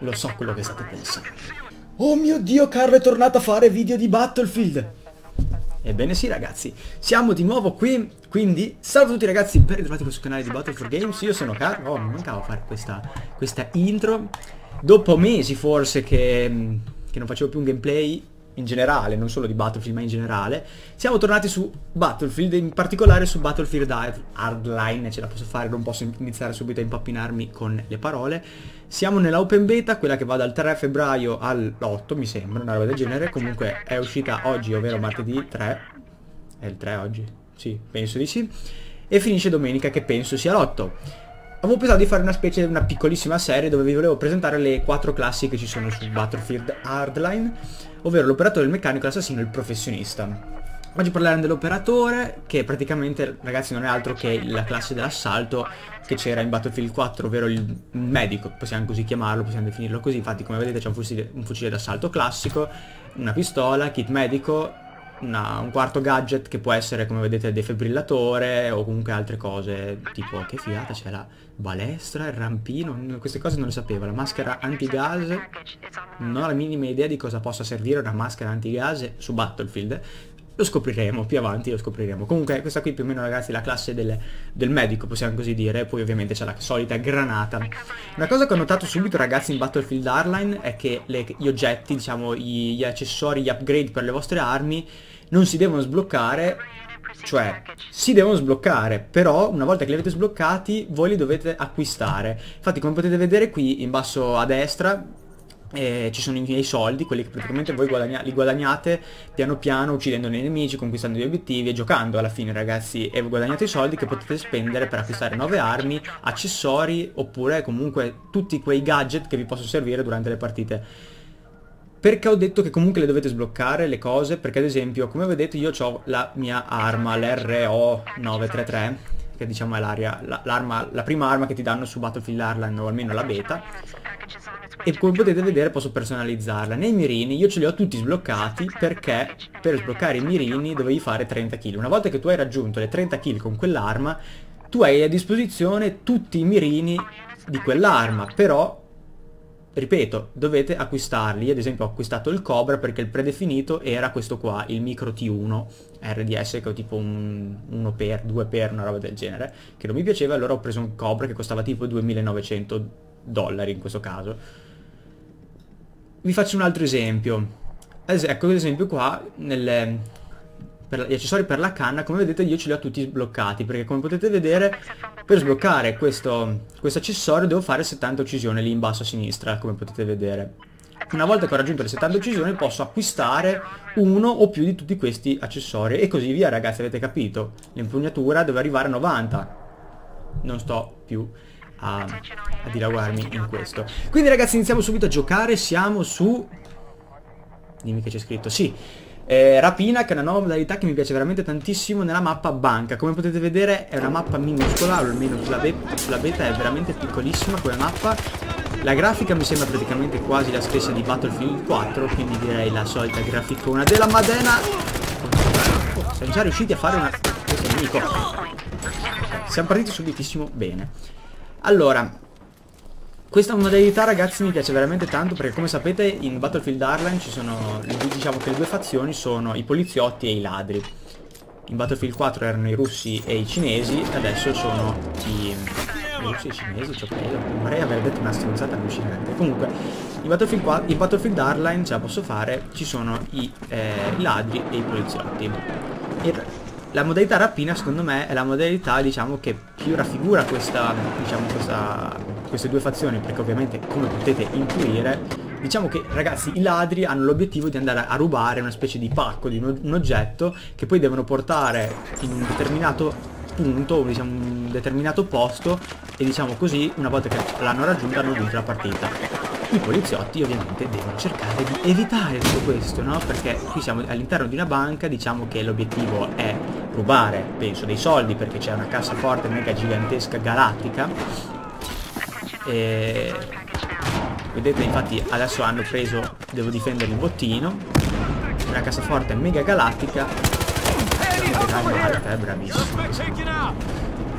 Lo so quello che state pensando. Oh mio dio, Carlo è tornato a fare video di Battlefield! Ebbene sì ragazzi, siamo di nuovo qui, quindi salve a tutti ragazzi, ben ritrovati sul canale di Battle for Games, io sono Carlo, oh mi mancava fare questa, questa intro, dopo mesi forse che, che non facevo più un gameplay in generale, non solo di Battlefield ma in generale, siamo tornati su Battlefield, in particolare su Battlefield Hardline, ce la posso fare, non posso iniziare subito a impappinarmi con le parole. Siamo nella open beta, quella che va dal 3 febbraio all'8 mi sembra, una roba del genere, comunque è uscita oggi, ovvero martedì 3, è il 3 oggi? Sì, penso di sì, e finisce domenica che penso sia l'8. Avevo pensato di fare una specie, una piccolissima serie dove vi volevo presentare le quattro classi che ci sono su Battlefield Hardline, ovvero l'operatore, il meccanico, l'assassino e il professionista. Oggi parleremo dell'operatore, che praticamente, ragazzi, non è altro che la classe dell'assalto che c'era in Battlefield 4, ovvero il medico, possiamo così chiamarlo, possiamo definirlo così. Infatti, come vedete, c'è un fucile, un fucile d'assalto classico, una pistola, kit medico, una, un quarto gadget che può essere come vedete defibrillatore o comunque altre cose tipo che figata c'è la balestra, il rampino, queste cose non le sapevo, la maschera antigas non ho la minima idea di cosa possa servire una maschera antigas su Battlefield lo scopriremo, più avanti lo scopriremo. Comunque questa qui più o meno ragazzi è la classe del, del medico, possiamo così dire, poi ovviamente c'è la solita granata. Una cosa che ho notato subito ragazzi in Battlefield Hardline è che le, gli oggetti, diciamo gli, gli accessori, gli upgrade per le vostre armi non si devono sbloccare cioè si devono sbloccare però una volta che li avete sbloccati voi li dovete acquistare infatti come potete vedere qui in basso a destra eh, ci sono i miei soldi, quelli che praticamente voi guadagna li guadagnate piano piano uccidendo i nemici, conquistando gli obiettivi e giocando alla fine ragazzi e guadagnate i soldi che potete spendere per acquistare nuove armi, accessori oppure comunque tutti quei gadget che vi possono servire durante le partite. Perché ho detto che comunque le dovete sbloccare le cose? Perché ad esempio, come vedete io ho la mia arma, l'RO933, che diciamo è l'aria, la, prima arma che ti danno su Battlefield Hardline o almeno la beta e come potete vedere posso personalizzarla. Nei mirini io ce li ho tutti sbloccati perché per sbloccare i mirini dovevi fare 30 kill. Una volta che tu hai raggiunto le 30 kill con quell'arma, tu hai a disposizione tutti i mirini di quell'arma, però ripeto, dovete acquistarli. Ad esempio ho acquistato il Cobra perché il predefinito era questo qua, il Micro T1 RDS che è tipo un 1 per 2 per una roba del genere, che non mi piaceva, allora ho preso un Cobra che costava tipo 2900 dollari in questo caso vi faccio un altro esempio. ecco ad esempio qua, nelle, per gli accessori per la canna, come vedete io ce li ho tutti sbloccati, perché come potete vedere, per sbloccare questo, questo accessorio devo fare 70 uccisioni lì in basso a sinistra, come potete vedere. Una volta che ho raggiunto le 70 uccisioni posso acquistare uno o più di tutti questi accessori e così via ragazzi, avete capito? L'impugnatura deve arrivare a 90. Non sto più a, a dilaguarmi in questo. Quindi ragazzi iniziamo subito a giocare, siamo su... Dimmi che c'è scritto, sì. Eh, Rapina che è una nuova modalità che mi piace veramente tantissimo nella mappa banca. Come potete vedere è una mappa minuscola o almeno sulla, be sulla beta è veramente piccolissima quella mappa. La grafica mi sembra praticamente quasi la stessa di Battlefield 4 quindi direi la solita graficona della Madena. Siamo già riusciti a fare una questo è nemico siamo partiti subitissimo bene allora, questa modalità ragazzi mi piace veramente tanto perché come sapete in Battlefield Hardline ci sono, diciamo che le due fazioni sono i poliziotti e i ladri. In Battlefield 4 erano i russi e i cinesi, adesso sono i, i russi e i cinesi, ci ho preso. Vorrei aver detto una stronzata allucinante. Comunque, in Battlefield, 4, in Battlefield Hardline ce la posso fare, ci sono i, eh, i ladri e i poliziotti. La modalità rapina secondo me è la modalità diciamo che più raffigura questa, diciamo, questa, queste due fazioni perché ovviamente come potete intuire diciamo che ragazzi i ladri hanno l'obiettivo di andare a rubare una specie di pacco di un, un oggetto che poi devono portare in un determinato punto diciamo un determinato posto e diciamo così una volta che l'hanno raggiunto hanno vinto la partita i poliziotti ovviamente devono cercare di evitare tutto questo, no? Perché qui siamo all'interno di una banca, diciamo che l'obiettivo è rubare, penso, dei soldi perché c'è una cassaforte mega gigantesca galattica. E... Vedete infatti adesso hanno preso, devo difendere il bottino, una cassaforte mega galattica. È bravissimo.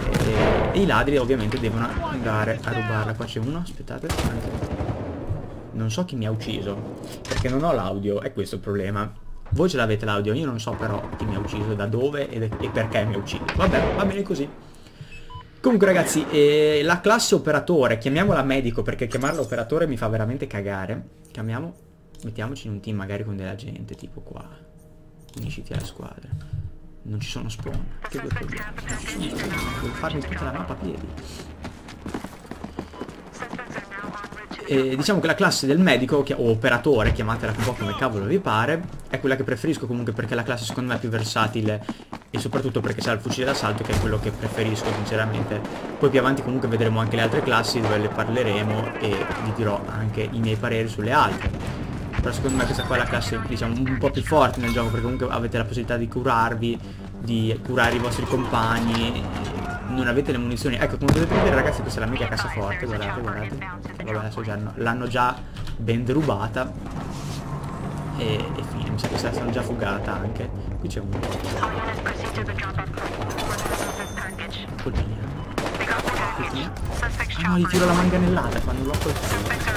e, e i ladri ovviamente devono andare a rubarla. Qua c'è uno, aspettate, anche... Non so chi mi ha ucciso, perché non ho l'audio, è questo il problema. Voi ce l'avete l'audio, io non so però chi mi ha ucciso, da dove e, e perché mi ha ucciso. Vabbè, va bene così. Comunque ragazzi, eh, la classe operatore, chiamiamola medico perché chiamarla operatore mi fa veramente cagare. Chiamiamo, mettiamoci in un team magari con della gente, tipo qua. Unisciti alla squadra. Non ci sono spawn. Che vuoi farmi tutta la mappa a piedi. E diciamo che la classe del medico o operatore, chiamatela un po' come cavolo vi pare, è quella che preferisco comunque perché la classe secondo me è più versatile e soprattutto perché c'è il fucile d'assalto che è quello che preferisco sinceramente. Poi più avanti comunque vedremo anche le altre classi dove le parleremo e vi dirò anche i miei pareri sulle altre. Però secondo me questa qua è la classe diciamo un po' più forte nel gioco perché comunque avete la possibilità di curarvi, di curare i vostri compagni, non avete le munizioni. Ecco, come potete vedere ragazzi questa è la mega cassaforte, guardate, guardate. Vabbè, adesso l'hanno già ben derubata. E, e fine, mi sa che se la sono già fugata anche. Qui c'è un... Colpina. Colpina. Ah gli tiro la manganellata quando l'ho colpito.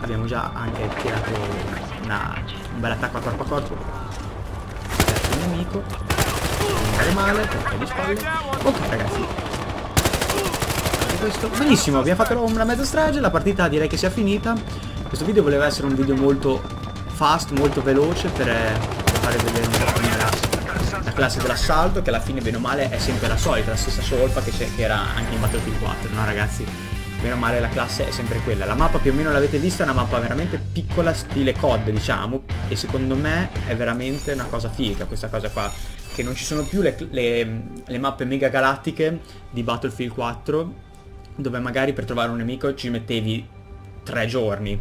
Abbiamo già anche tirato una, un bel attacco a corpo a corpo. Il nemico andare male, perché di spalle. Ok ragazzi. Questo. Benissimo, abbiamo fatto una mezza strage, la partita direi che sia finita. Questo video voleva essere un video molto fast, molto veloce per, per fare vedere un po' come la classe dell'assalto, che alla fine bene o male è sempre la solita, la stessa solfa che, che era anche in Battlefield 4, no ragazzi? Bene o male la classe è sempre quella. La mappa più o meno l'avete vista, è una mappa veramente piccola, stile COD diciamo, e secondo me è veramente una cosa figa questa cosa qua che non ci sono più le, le, le mappe mega galattiche di Battlefield 4 dove magari per trovare un nemico ci mettevi tre giorni.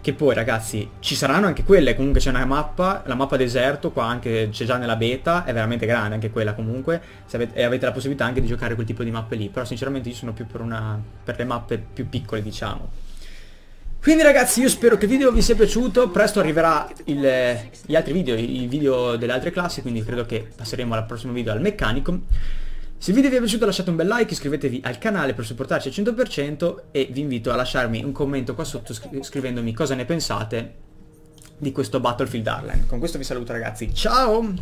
Che poi ragazzi ci saranno anche quelle comunque c'è una mappa la mappa deserto qua anche c'è già nella beta è veramente grande anche quella comunque avete, e avete la possibilità anche di giocare quel tipo di mappe lì però sinceramente io sono più per, una, per le mappe più piccole diciamo quindi ragazzi io spero che il video vi sia piaciuto, presto arriverà il, gli altri video, i video delle altre classi, quindi credo che passeremo al prossimo video al meccanico. Se il video vi è piaciuto lasciate un bel like, iscrivetevi al canale per supportarci al 100% e vi invito a lasciarmi un commento qua sotto scrivendomi cosa ne pensate di questo Battlefield Hardline. Con questo vi saluto ragazzi, ciao!